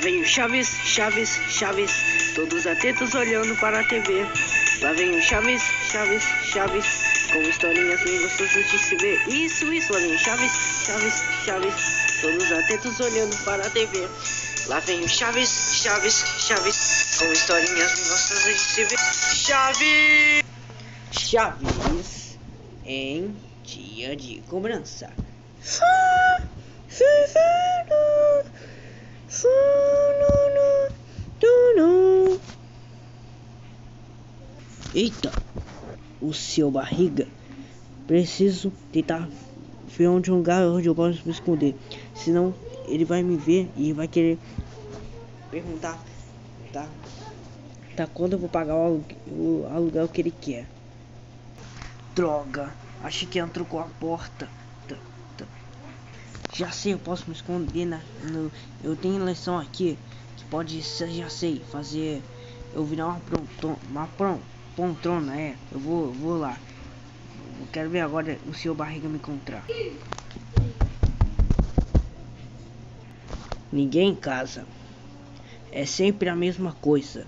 Chaves, Chaves, Chaves, todos atentos olhando para a TV. Lá vem o Chaves, Chaves, Chaves, com historinhas bem gostosas de se ver. Isso, isso, lá vem o Chaves, Chaves, Chaves, todos atentos olhando para a TV. Lá vem o Chaves, Chaves, Chaves, com historinhas bem gostosas de se ver. Chaves! Chaves em dia de cobrança. Eita, o seu barriga. Preciso tentar ver onde um lugar onde eu posso me esconder. Senão ele vai me ver e vai querer perguntar, tá? Tá quando eu vou pagar o, o aluguel que ele quer. Droga, achei que entrou com a porta. Já sei, eu posso me esconder na, no, eu tenho lição aqui que pode ser, já sei, fazer eu virar uma pronto, uma pronto poltrona, é. Eu vou, eu vou lá. Eu quero ver agora o seu barriga me encontrar. Ninguém em casa. É sempre a mesma coisa.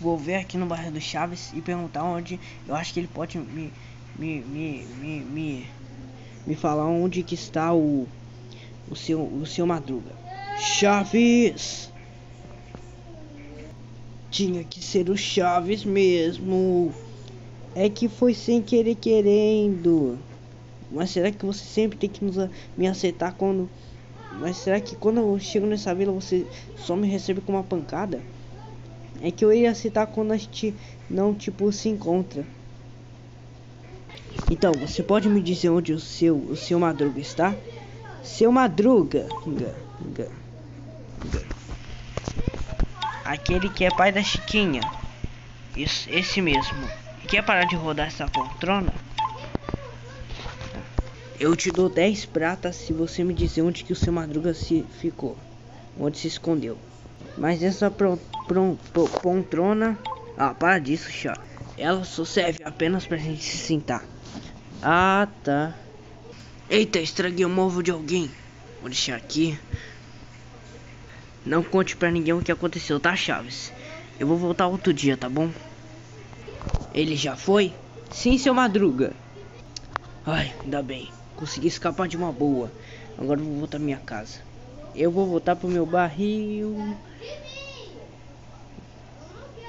Vou ver aqui no bairro do Chaves e perguntar onde eu acho que ele pode me me me me me, me falar onde que está o o seu o seu Madruga. Chaves. Tinha que ser o Chaves mesmo. É que foi sem querer querendo. Mas será que você sempre tem que nos, me aceitar quando. Mas será que quando eu chego nessa vila você só me recebe com uma pancada? É que eu ia aceitar quando a gente não tipo se encontra. Então, você pode me dizer onde o seu o seu Madruga está? Seu Madruga. Ga, ga, ga. Aquele que é pai da Chiquinha. Isso, esse mesmo. Quer parar de rodar essa poltrona? Eu te dou 10 pratas se você me dizer onde que o seu Madruga se ficou. Onde se escondeu. Mas essa poltrona... Ah, para disso, chá. Ela só serve apenas pra gente se sentar. Ah, tá. Eita, estraguei o movo de alguém. Vou deixar aqui. Não conte pra ninguém o que aconteceu, tá, Chaves? Eu vou voltar outro dia, tá bom? Ele já foi? Sim, seu Madruga. Ai, ainda bem. Consegui escapar de uma boa. Agora vou voltar à minha casa. Eu vou voltar pro meu barril.